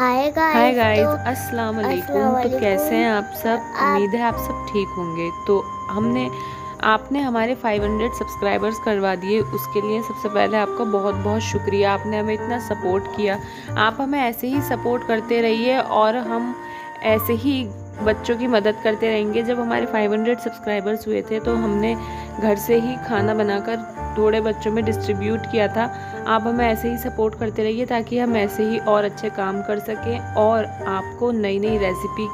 Hi guys तो अस्सलाम वालेकुम तो कैसे हैं आप सब? उम्मीद है आप सब ठीक होंगे। तो हमने आपने हमारे 500 सब्सक्राइबर्स करवा दिए। उसके लिए सबसे पहले आपका बहुत बहुत शुक्रिया। आपने हमें इतना सपोर्ट किया। आप हमें ऐसे ही सपोर्ट करते रहिए और हम ऐसे ही बच्चों की मदद करते रहेंगे। जब हमारे 500 सब्सक्राइबर्स हुए थे तो हमने घर से ही खाना बनाकर थोड़े बच्चों में डिस्ट्रीब्यूट किया था। आप हमें ऐसे ही सपोर्ट करते रहिए ताकि हम ऐसे ही और अच्छे काम कर सकें और आपको नई नई रेसिपी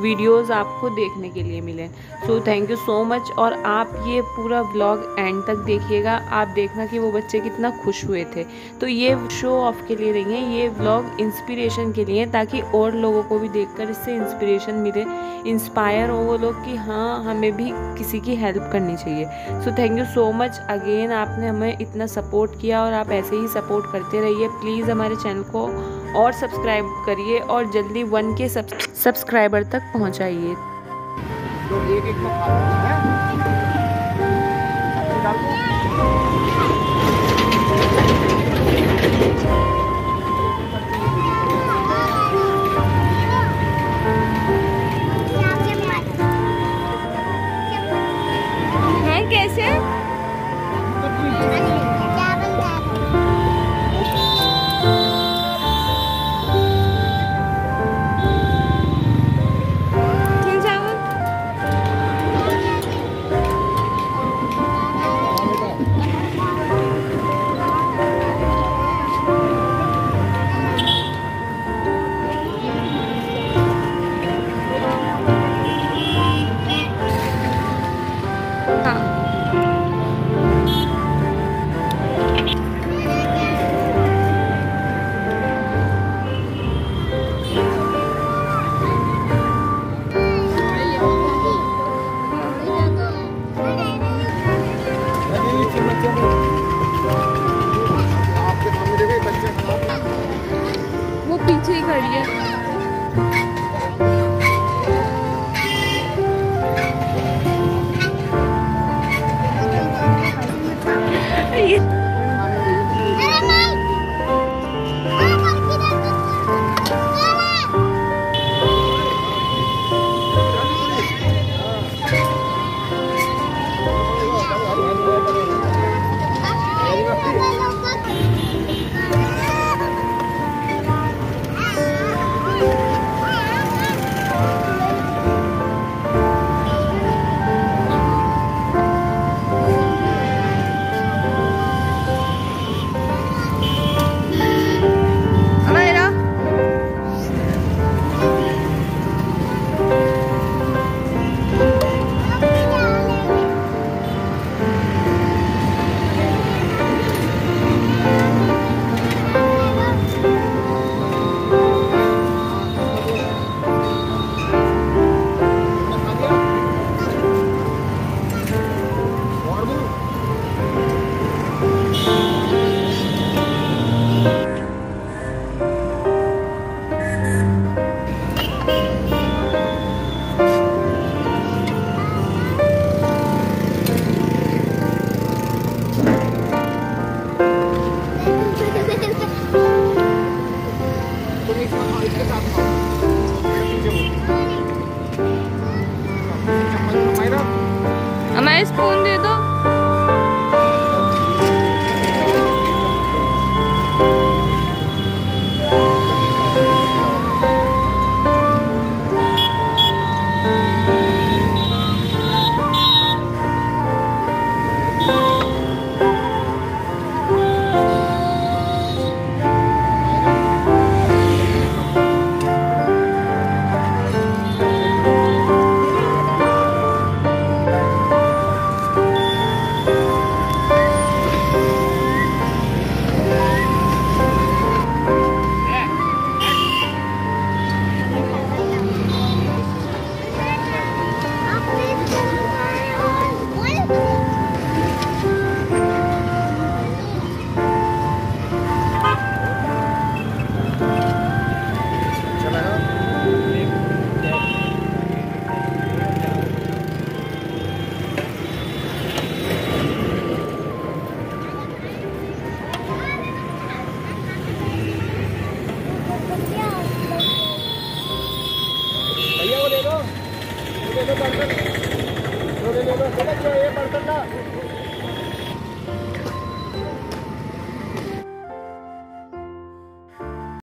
वीडियोस आपको देखने के लिए मिलें। So thank you so much और आप ये पूरा व्लॉग एंड तक देखिएगा। आप देखना कि वो बच्चे कितना खुश हुए थे। तो ये शो ऑफ़ के लिए नहीं है, ये व्लॉग इंस्पिरेशन के लिए ताकि और लोगों को भी देखकर इससे इंस्पिरेशन मिले इंस्पायर हो वो लोग कि हाँ हमें भी किसी की हेल्प करनी चाहिए। So thank you so much again आपने हमें इतना सपोर्ट किया और आप ऐसे ही सपोर्ट करते रहिए प्लीज़ हमारे चैनल को और सब्सक्राइब करिए और जल्दी वन के सब्सक्राइबर तक पहुँचाइए तो एक एक को खा है? हैं कैसे स्पून दे दो। ये बर्तन ना